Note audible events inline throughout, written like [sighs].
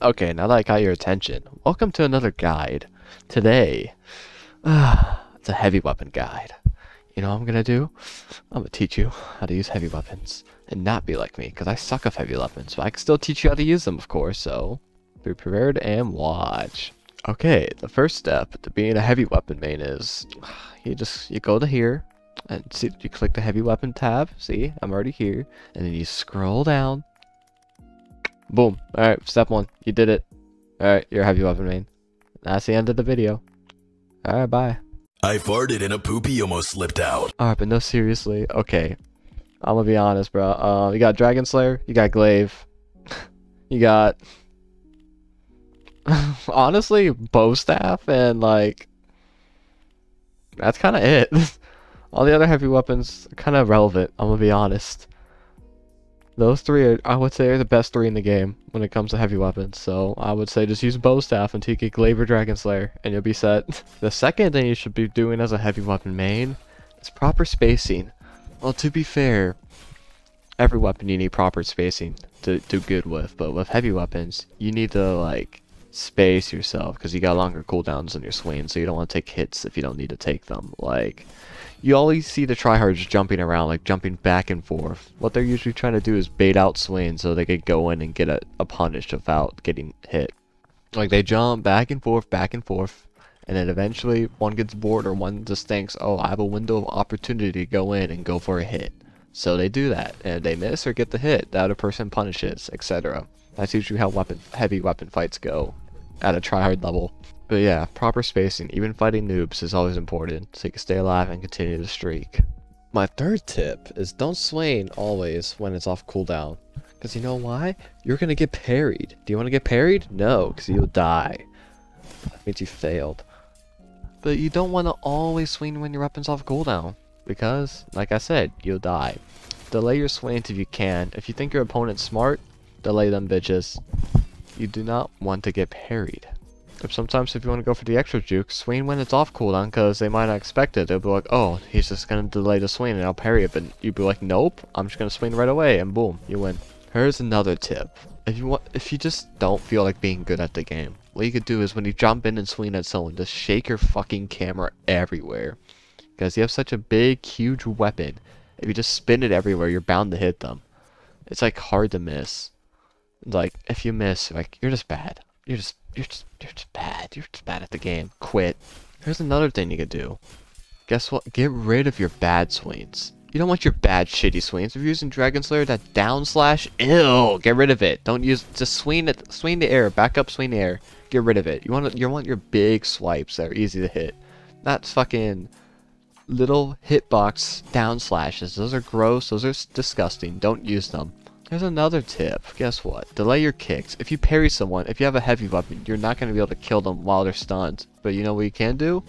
Okay, now that I got your attention, welcome to another guide. Today, [sighs] it's a heavy weapon guide. You know what I'm gonna do? I'm gonna teach you how to use heavy weapons and not be like me, because I suck at heavy weapons, but I can still teach you how to use them, of course, so be prepared and watch. Okay, the first step to being a heavy weapon main is [sighs] you just you go to here and see you click the heavy weapon tab. See, I'm already here, and then you scroll down Boom. Alright, step one. You did it. Alright, you're a heavy weapon main. That's the end of the video. Alright, bye. I farted and a poopy almost slipped out. Alright, but no, seriously. Okay. I'm gonna be honest, bro. Uh, you got Dragon Slayer, you got Glaive, [laughs] you got... [laughs] Honestly, Bow Staff, and like... That's kind of it. [laughs] All the other heavy weapons are kind of relevant, I'm gonna be honest. Those three, are, I would say, are the best three in the game when it comes to heavy weapons. So I would say just use bow staff get Glaive or Dragon Slayer, and you'll be set. [laughs] the second thing you should be doing as a heavy weapon main is proper spacing. Well, to be fair, every weapon you need proper spacing to do good with, but with heavy weapons, you need to like space yourself because you got longer cooldowns on your swing, so you don't want to take hits if you don't need to take them. Like you always see the tryhards jumping around, like jumping back and forth. What they're usually trying to do is bait out swing so they could go in and get a, a punish without getting hit. Like they jump back and forth, back and forth, and then eventually one gets bored or one just thinks, oh, I have a window of opportunity to go in and go for a hit. So they do that, and if they miss or get the hit, the other person punishes, etc. That's usually how weapon heavy weapon fights go at a tryhard level. But yeah, proper spacing, even fighting noobs, is always important, so you can stay alive and continue the streak. My third tip is don't swing always when it's off cooldown. Because you know why? You're going to get parried. Do you want to get parried? No, because you'll die. That means you failed. But you don't want to always swing when your weapon's off cooldown. Because, like I said, you'll die. Delay your swings if you can. If you think your opponent's smart, delay them bitches. You do not want to get parried. Sometimes if you want to go for the extra juke, swing when it's off cooldown because they might not expect it. They'll be like, oh, he's just going to delay the swing and I'll parry it. But you'd be like, nope, I'm just going to swing right away and boom, you win. Here's another tip. If you want, if you just don't feel like being good at the game, what you could do is when you jump in and swing at someone, just shake your fucking camera everywhere. Because you have such a big, huge weapon. If you just spin it everywhere, you're bound to hit them. It's like hard to miss. Like, if you miss, like, you're just bad. You're just you're just, you're just bad. You're just bad at the game. Quit. Here's another thing you could do. Guess what? Get rid of your bad swings. You don't want your bad, shitty swings. If you're using Dragon Slayer, that down slash, ill. Get rid of it. Don't use, just swing it, swing the air, back up, swing the air. Get rid of it. You want, you want your big swipes that are easy to hit. Not fucking little hitbox down slashes. Those are gross. Those are disgusting. Don't use them. There's another tip. Guess what? Delay your kicks. If you parry someone, if you have a heavy weapon, you're not going to be able to kill them while they're stunned. But you know what you can do?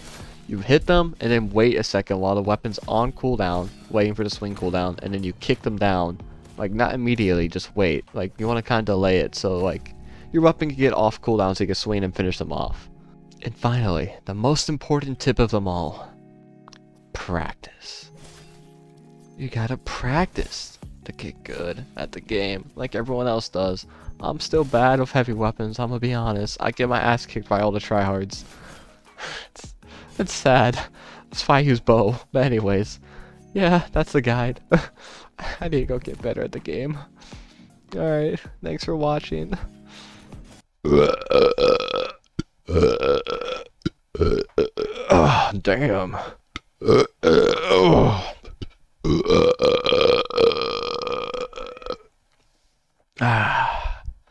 You hit them and then wait a second while the weapon's on cooldown, waiting for the swing cooldown, and then you kick them down. Like, not immediately, just wait. Like, you want to kind of delay it so, like, your weapon can get off cooldown so you can swing and finish them off. And finally, the most important tip of them all. Practice. You gotta practice to get good at the game, like everyone else does. I'm still bad with heavy weapons, I'm gonna be honest. I get my ass kicked by all the tryhards. [sighs] it's, it's sad. That's why I use bow. But anyways, yeah, that's the guide. [laughs] I need to go get better at the game. Alright, thanks for watching. [sighs] Ah, [sighs] oh, damn.